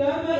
كما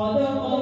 好的好